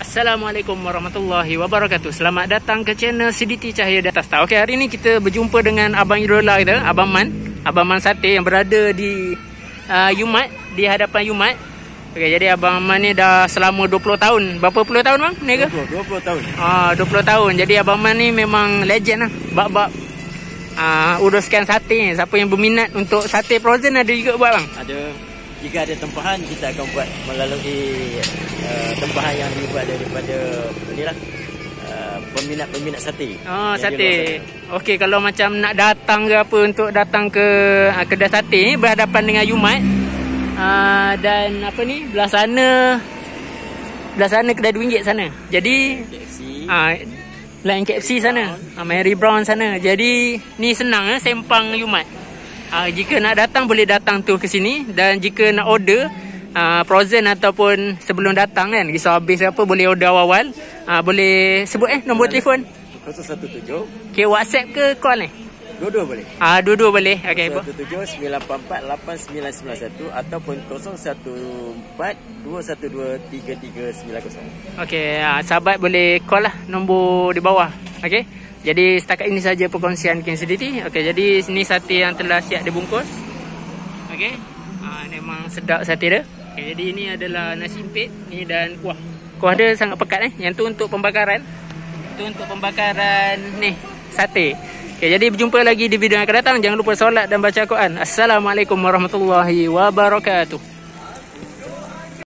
Assalamualaikum warahmatullahi wabarakatuh. Selamat datang ke channel CDT Cahaya di atas. Okey, hari ni kita berjumpa dengan Abang Irola kita, Abang Man, Abang Man Sate yang berada di uh, Yumat, di hadapan Yumat. Okey, jadi Abang Man ni dah selama 20 tahun. Berapa puluh tahun bang? Ni ke? 20, 20 tahun. Ah, 20 tahun. Jadi Abang Man ni memang legend lah. Bab-bab uh, uruskan sate ni. Siapa yang berminat untuk sate frozen ada juga buat bang? Ada jika ada tempahan kita akan buat melalui uh, tempahan yang dibuat daripada inilah uh, peminat-peminat sate. Oh, Yang sate. Okey, kalau macam nak datang ke apa untuk datang ke uh, kedai sate ni berhadapan dengan Yumat. Uh, dan apa ni? Belah sana belah sana kedai RM2 sana. Jadi KFC. ah lain KFC sana. Ah, Mary Brown sana. Jadi ni senang eh sempang Yumat. Ah jika nak datang boleh datang tu ke sini dan jika nak order uh, frozen ataupun sebelum datang kan risau habis apa boleh order awal-awal uh, boleh sebut eh nombor telefon 017 Okay, WhatsApp ke call ni? dua-dua boleh. Ah, dua-dua boleh. Okey, apa? 017 944 8991 ataupun 014 212 3390. Okey, ah, sahabat boleh call lah nombor di bawah. Okey. Jadi setakat ini saja perkongsian King Sediti. Okey, jadi ini sate yang telah siap dibungkus. Okey. Ah, memang sedap sate dia. Okey, jadi ini adalah nasi impit ni dan kuah. Kuah dia sangat pekat eh. Yang tu untuk pembakaran. Itu untuk pembakaran ni sate. Okey, jadi berjumpa lagi di video yang akan datang. Jangan lupa solat dan baca Quran. Assalamualaikum warahmatullahi wabarakatuh.